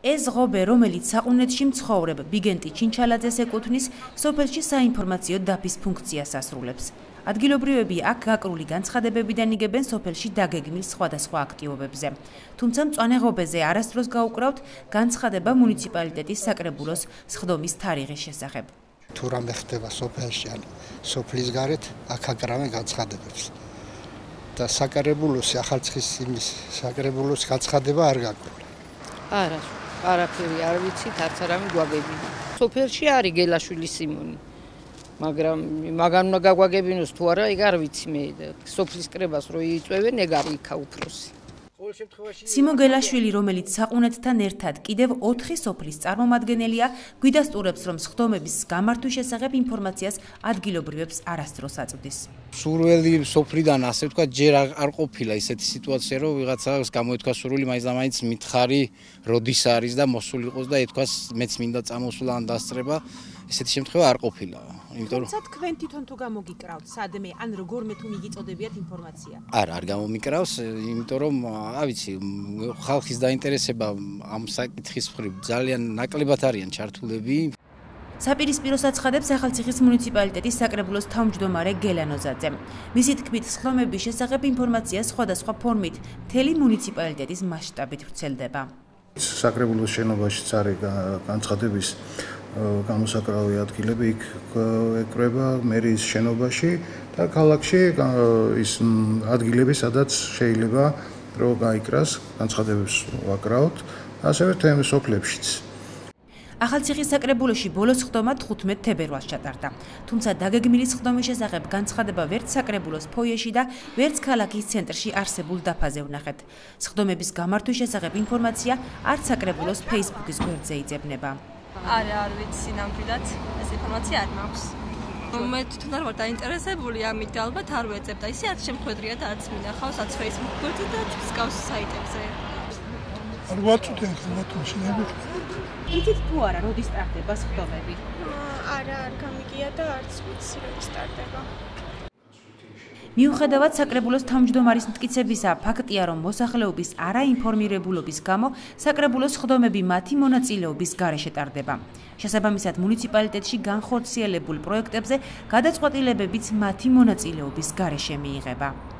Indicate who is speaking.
Speaker 1: ეს ღობე, რომელიც საყუნეთში მცხოვრებ ბიგენტი ჩინჩალაძეს ეკუთვნის, სოფელში საინფორმაციო დაფის ფუნქციას ასრულებს. ადგილობრივები აქ გაკრული განცხადებებიდან იგებენ სოფელში დაგეგმილ სხვადასხვა აქტივობებზე. თუმცა მწვანე ღობეზე არასდროს გაუკრავთ განცხადება მუნიციპალიტეტის საკრებულოს სხდომის თარიღის შესახებ.
Speaker 2: თუ რამე ხდება სოფელში ან სოფლის გარეთ, აქ აკრავენ განცხადებებს. და საკრებულოს ახალციხის იმის საკრებულოს განცხადება არ გაკრულა.
Speaker 3: არა, არაფერი არ ვიცით, არც არ ამი გვაგებინა. სოფელში არის გელაშვილი სიმონი. მაგრამ მაგან უნდა გაგვაგებინოს თუ არა, ეგ არ ვიცი მე. სოფლის კრებას რო იწევენ, ეგ არის იქა უფროსი.
Speaker 1: სიმონ გელაშვილი, რომელიც საყუნეთთან ერთად კიდევ 4 სოფლის წარმომადგენელია, გვიდასტურებს, რომ სხდომების გამართვის შესახებ ინფორმაციას ადგილობრივებს არასდროს აწვდის.
Speaker 4: სურველი სოფლიდან ასე ვთქვა, ჯერ არ ყოფილა ისეთი სიტუაცია, რომ ვიღაცას გამოეთქვა სურვილი, მაინც და მაინც მითხარი როდის არის და მოსულიყოს და ეთქვას მეც მინდა წამოსვლა ან დასწრება. ესეთი შემთხვევა არ ყოფილა.
Speaker 1: იმიტომ რომ თქვენ თვითონ თუ გამოგიკრავთ სადმე ან როგორმე თუ მიგიწოდებიათ ინფორმაცია?
Speaker 4: არა, არ გამომიკრავს, იმიტომ რომ რა ვიცი, ხალხის დაინტერესება ამ საკითხის მხრივ ძალიან ნაკლებად არიან ჩართულები.
Speaker 1: საპირისპირო საცხადებს ახალციხის მუნიციპალიტეტის საკრებულოს თავმჯდომარე გელანოზაძე. მისი თქმით, სხდომების შესახებ ინფორმაცია სხვადასხვა ფორმით მთელი მუნიციპალიტეტის მასშტაბით ვრცელდება.
Speaker 5: საკრებულოს შენობაში წარი განცხადების გამოსაკრავი ადგილები იქ ეკრება მერის შენობაში და ქალაქში ის ადგილები სადაც შეიძლება რო გაიკრას განცხადებებს ვაკრავთ ასევე თემის ოფლებშიც
Speaker 1: ახალციხის საკრებულოში ბოლოს ხდომა 15 თებერვალს ჩატარდა. თუმცა დაგეგმილი ხდომის შესახებ განცხადება ვერც საკრებულოს ფოიეში და ვერც ქალაქის ცენტრში არსებულ დაფაზე ვნახეთ. ხდომების გამართვის შესახებ ინფორმაცია არც საკრებულოს Facebook-ის გვერდზე იძებნება.
Speaker 6: არა, არ ვიცი ნამდვილად, ეს ინფორმაცია არ მაქვს. მე თვითონ არ ვარ დაინტერესებული ამით და ალბათ არ ვეძებ და ისე არც შემთხვედრია და არც მინახავს აც Facebook გვერდზე და სკაუს საიტებზე.
Speaker 5: არ ვაწუდი ახლა ბატონ შეგებით.
Speaker 1: იცით თუ არა, როდის სტარტდება სხდომები?
Speaker 6: არა, არ გამიგია და არც ვიცი როდის სტარტდება.
Speaker 1: მიუხედავად საკრებულოს თავმჯდომარის მტკიცებისა, ფაქტია, რომ მოსახლეობის არაინფორმირებულობის გამო საკრებულოს ხდომები მათი მონაწილეობის გარეშე ტარდება. შესაბამისად, მუნიციპალიტეტში განხორციელებულ პროექტებზე გადაწყვეტილებებიც მათი მონაწილეობის გარეშე მიიღება.